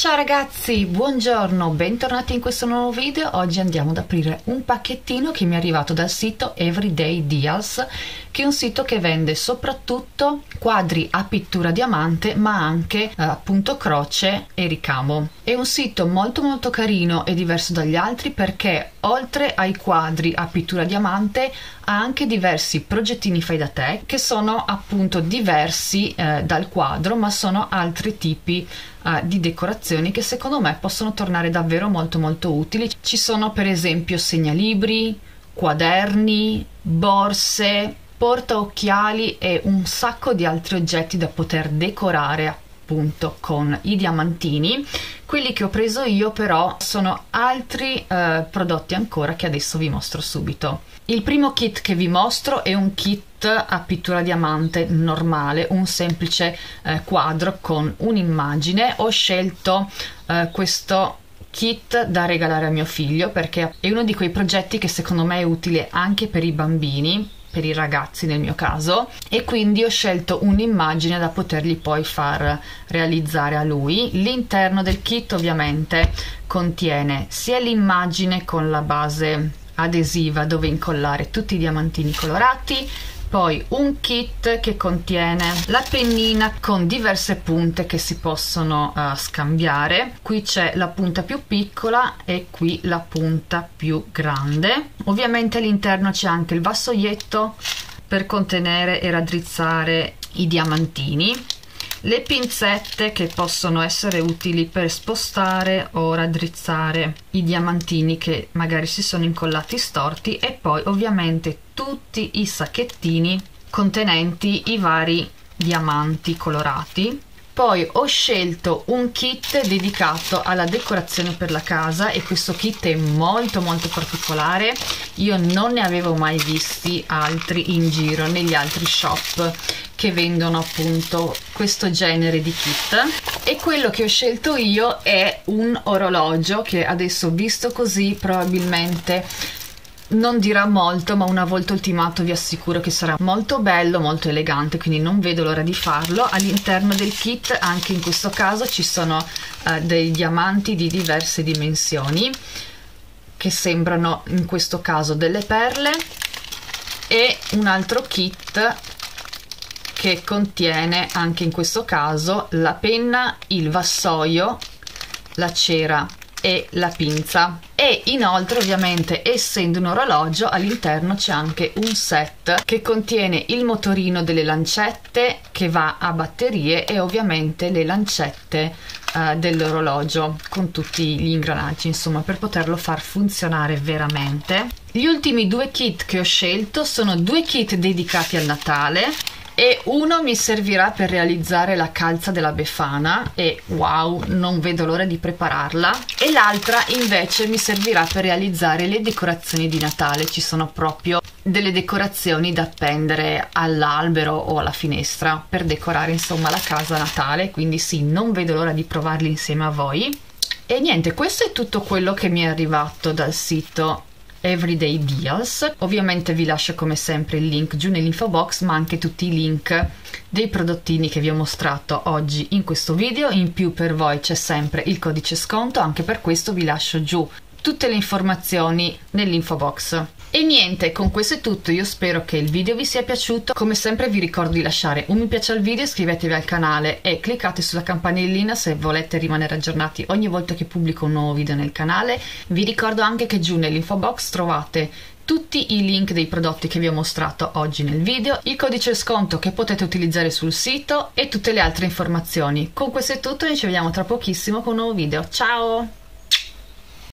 Ciao ragazzi, buongiorno, bentornati in questo nuovo video. Oggi andiamo ad aprire un pacchettino che mi è arrivato dal sito Everyday Deals, che è un sito che vende soprattutto quadri a pittura diamante, ma anche eh, appunto croce e ricamo. È un sito molto molto carino e diverso dagli altri perché oltre ai quadri a pittura diamante ha anche diversi progettini fai da te che sono appunto diversi eh, dal quadro, ma sono altri tipi uh, di decorazioni che secondo me possono tornare davvero molto molto utili. Ci sono per esempio segnalibri, quaderni, borse, portaocchiali e un sacco di altri oggetti da poter decorare appunto con i diamantini. Quelli che ho preso io però sono altri uh, prodotti ancora che adesso vi mostro subito. Il primo kit che vi mostro è un kit a pittura diamante normale, un semplice eh, quadro con un'immagine. Ho scelto eh, questo kit da regalare a mio figlio perché è uno di quei progetti che secondo me è utile anche per i bambini per i ragazzi nel mio caso e quindi ho scelto un'immagine da potergli poi far realizzare a lui. L'interno del kit ovviamente contiene sia l'immagine con la base adesiva dove incollare tutti i diamantini colorati poi un kit che contiene la pennina con diverse punte che si possono uh, scambiare. Qui c'è la punta più piccola e qui la punta più grande. Ovviamente all'interno c'è anche il vassoietto per contenere e raddrizzare i diamantini. Le pinzette che possono essere utili per spostare o raddrizzare i diamantini che magari si sono incollati storti e poi ovviamente tutti i sacchettini contenenti i vari diamanti colorati. Poi ho scelto un kit dedicato alla decorazione per la casa e questo kit è molto molto particolare. Io non ne avevo mai visti altri in giro negli altri shop che vendono appunto questo genere di kit. E quello che ho scelto io è un orologio che adesso visto così probabilmente non dirà molto, ma una volta ultimato vi assicuro che sarà molto bello, molto elegante, quindi non vedo l'ora di farlo. All'interno del kit, anche in questo caso, ci sono eh, dei diamanti di diverse dimensioni che sembrano in questo caso delle perle e un altro kit che contiene anche in questo caso la penna, il vassoio, la cera e la pinza e inoltre ovviamente essendo un orologio all'interno c'è anche un set che contiene il motorino delle lancette che va a batterie e ovviamente le lancette uh, dell'orologio con tutti gli ingranaggi insomma per poterlo far funzionare veramente. Gli ultimi due kit che ho scelto sono due kit dedicati al Natale e uno mi servirà per realizzare la calza della Befana e wow, non vedo l'ora di prepararla. E l'altra invece mi servirà per realizzare le decorazioni di Natale, ci sono proprio delle decorazioni da appendere all'albero o alla finestra per decorare insomma la casa Natale, quindi sì, non vedo l'ora di provarli insieme a voi. E niente, questo è tutto quello che mi è arrivato dal sito Everyday Deals. Ovviamente vi lascio come sempre il link giù nell'info box, ma anche tutti i link dei prodottini che vi ho mostrato oggi in questo video. In più per voi c'è sempre il codice sconto, anche per questo vi lascio giù tutte le informazioni nell'info box. E niente, con questo è tutto, io spero che il video vi sia piaciuto, come sempre vi ricordo di lasciare un mi piace al video, iscrivetevi al canale e cliccate sulla campanellina se volete rimanere aggiornati ogni volta che pubblico un nuovo video nel canale. Vi ricordo anche che giù nell'info box trovate tutti i link dei prodotti che vi ho mostrato oggi nel video, il codice sconto che potete utilizzare sul sito e tutte le altre informazioni. Con questo è tutto e ci vediamo tra pochissimo con un nuovo video. Ciao!